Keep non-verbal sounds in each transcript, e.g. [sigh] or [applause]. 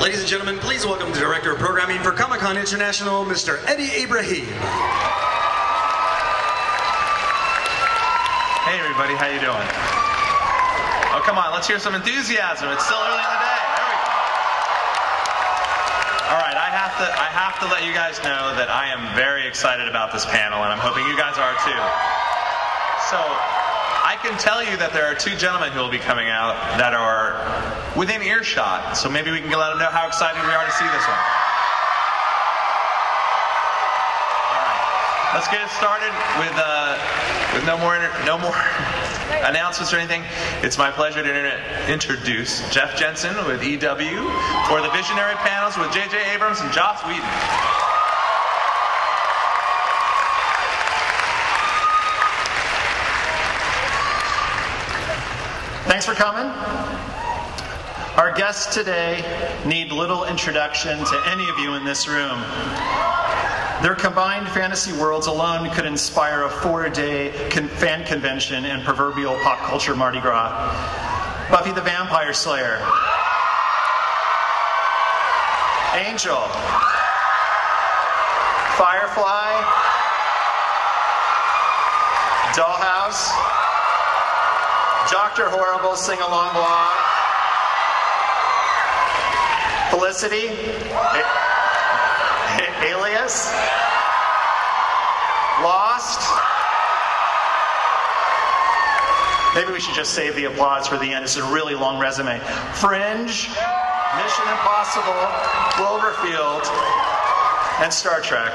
Ladies and gentlemen, please welcome the Director of Programming for Comic Con International, Mr. Eddie Ibrahim. Hey everybody, how you doing? Oh, come on, let's hear some enthusiasm. It's still early in the day. There we go. All right, I have to I have to let you guys know that I am very excited about this panel and I'm hoping you guys are too. So, I can tell you that there are two gentlemen who will be coming out that are within earshot. So maybe we can let them know how excited we are to see this one. Let's get it started with uh, with no more no more [laughs] announcements or anything. It's my pleasure to introduce Jeff Jensen with EW for the Visionary panels with J.J. Abrams and Joss Whedon. Thanks for coming. Our guests today need little introduction to any of you in this room. Their combined fantasy worlds alone could inspire a four day con- fan convention and proverbial pop culture Mardi Gras. Buffy the Vampire Slayer, Angel, Firefly, Dollhouse, Dr. Horrible Sing Along Blog, Felicity, A- Alias, Lost. Maybe we should just save the applause for the end. It's a really long resume. Fringe, Mission Impossible, Cloverfield, and Star Trek.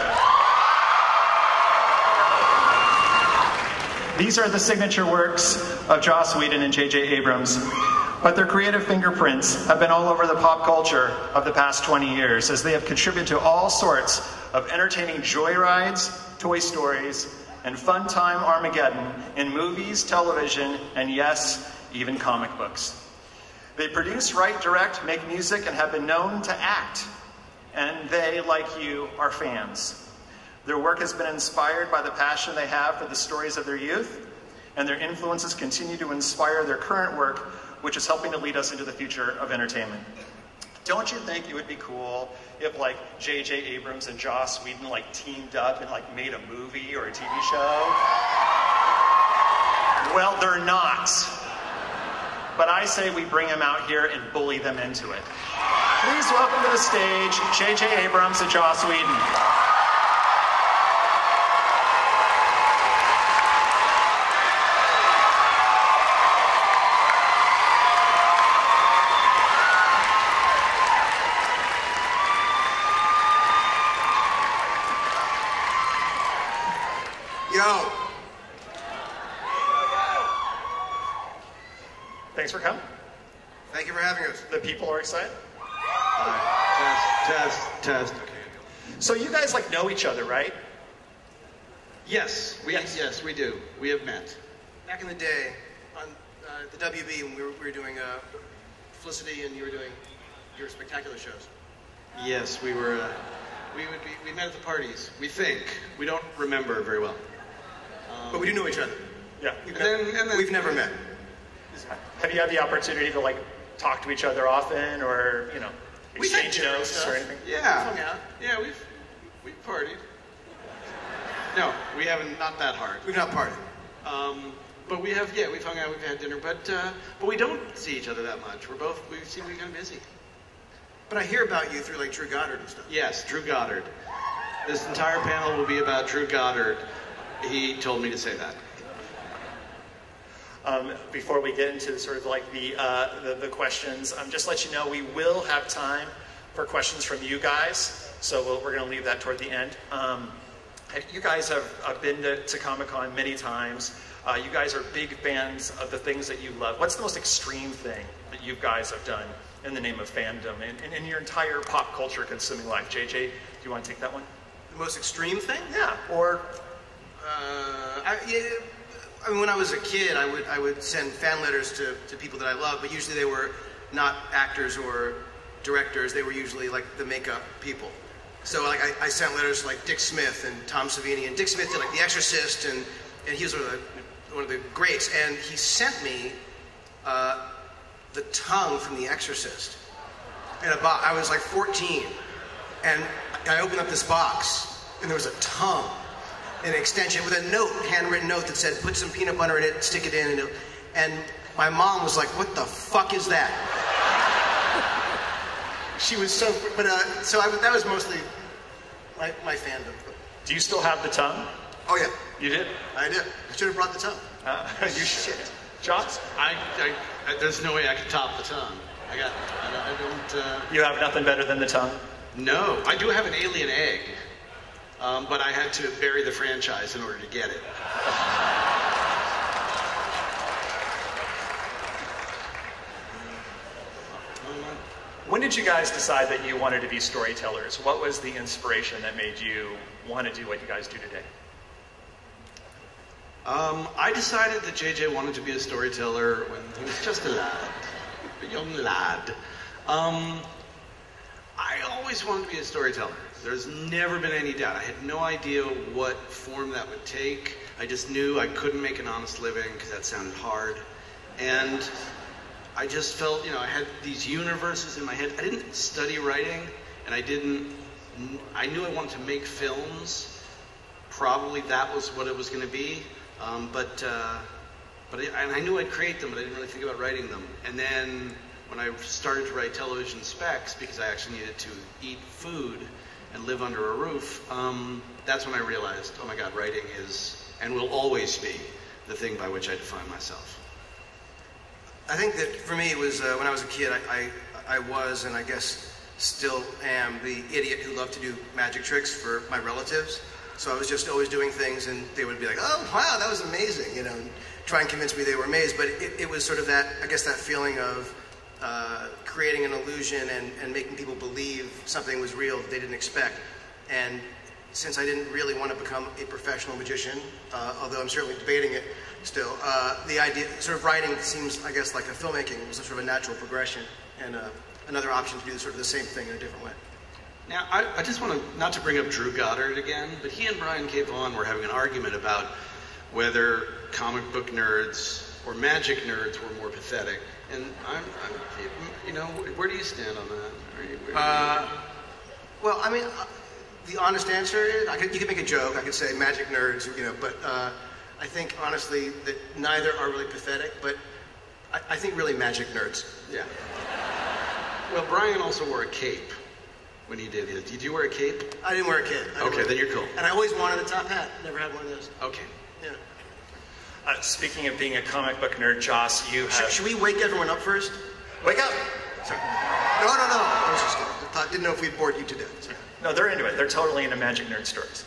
These are the signature works of Joss Whedon and J.J. Abrams, but their creative fingerprints have been all over the pop culture of the past 20 years as they have contributed to all sorts of entertaining joyrides, Toy Stories, and fun time Armageddon in movies, television, and yes, even comic books. They produce, write, direct, make music, and have been known to act. And they, like you, are fans. Their work has been inspired by the passion they have for the stories of their youth, and their influences continue to inspire their current work, which is helping to lead us into the future of entertainment. Don't you think it would be cool if like J.J. Abrams and Joss Whedon like teamed up and like made a movie or a TV show? Well, they're not. But I say we bring them out here and bully them into it. Please welcome to the stage J.J. Abrams and Joss Whedon. Yo, Thanks for coming. thank you for having us. The people are excited. Test, test, test. Okay. So you guys like know each other, right? Yes, we Yes. yes. we do. We have met. Back in the day, on uh, the WB, when we were, we were doing uh, Felicity and you were doing your spectacular shows. Yes, we were. Uh, we would be. We met at the parties. We think. We don't remember very well. But we do know each other. Yeah. We've, And never, then- and then- we've never met. Have you had the opportunity to like talk to each other often, or you know, We've had exchange dinner notes or anything? Yeah. Hung out. Yeah, we've we've partied. No, we haven't. Not that hard. We've not partied. Um, but we have. Yeah, we've hung out. We've had dinner. But uh, but we don't see each other that much. We're both. We seem to be kind of busy. But I hear about you through like Drew Goddard and stuff. Yes, Drew Goddard. This entire panel will be about Drew Goddard. He told me to say that. Um, before we get into sort of like the, uh, the, the questions, um, just let you know we will have time for questions from you guys. So we'll, we're going to leave that toward the end. Um, you guys have uh, been to, to Comic Con many times. Uh, you guys are big fans of the things that you love. What's the most extreme thing that you guys have done in the name of fandom and in, in your entire pop culture consuming life? JJ, do you want to take that one? The most extreme thing? Yeah. Or Uh, I, I mean, when I was a kid, I would I would send fan letters to, to people that I love, but usually they were not actors or directors. They were usually like the makeup people. So like I, I sent letters to like Dick Smith and Tom Savini, and Dick Smith did like The Exorcist, and and he was one of the one of the greats. And he sent me uh, the tongue from The Exorcist. in a box. I was like 14, and I opened up this box, and there was a tongue, an extension with a note, handwritten note that said, "Put some peanut butter in it, stick it in," and, it, and my mom was like, "What the fuck is that?" [laughs] she was so, but uh, so I, that was mostly my, my fandom. Do you still have the tongue? Oh yeah, You did? I did. I should have brought the tongue. Uh, [laughs] you Shit. Joss? I, I, I, there's no way I could top the tongue. I got, I, I don't. Uh, You have nothing better than the tongue? no, I do have an alien egg, um, but I had to bury the franchise in order to get it. When did you guys decide that you wanted to be storytellers? What was the inspiration that made you want to do what you guys do today? Um, I decided that JJ wanted to be a storyteller when he was just a lad, a young lad. Um, I always wanted to be a storyteller. There's never been any doubt. I had no idea what form that would take. I just knew I couldn't make an honest living because that sounded hard. And I just felt, you know, I had these universes in my head. I didn't study writing, and I didn't. I knew I wanted to make films. Probably that was what it was going to be. Um, but uh, but I, and I knew I'd create them, but I didn't really think about writing them. And then when I started to write television specs, because I actually needed to eat food and live under a roof, um, that's when I realized, oh my God, writing is and will always be the thing by which I define myself. I think that for me, it was uh, when I was a kid, I, I, I was, and I guess still am, the idiot who loved to do magic tricks for my relatives. So I was just always doing things, and they would be like, oh, wow, that was amazing, you know, and try and convince me they were amazed. But it, it was sort of that, I guess, that feeling of uh, creating an illusion and, and making people believe something was real that they didn't expect. And since I didn't really want to become a professional magician, uh, although I'm certainly debating it still, uh, the idea, sort of writing seems, I guess, like a filmmaking was a sort of a natural progression and uh, another option to do sort of the same thing in a different way. Now, I, I just want to, not to bring up Drew Goddard again, but he and Brian K. Vaughan were having an argument about whether comic book nerds or magic nerds were more pathetic. And I'm, I'm you know, where do you stand on that? Are you, where- Uh, well, I mean, uh, the honest answer is, I could, you could make a joke. I could say magic nerds, you know, but uh, I think honestly that neither are really pathetic. But I, I think really magic nerds. yeah. Well, Brian also wore a cape when he did his. Did you wear a cape? I didn't wear a cape. Okay, then you're cool. And I always wanted a top hat. Never had one of those. Okay. Yeah. Uh, speaking of being a comic book nerd, Joss, you Should, have. should we wake everyone up first? Wake up! Sorry. No, no, no. I was just kidding. I didn't know if we'd bored you to death. Sorry. No, they're into it. They're totally into magic nerd stories.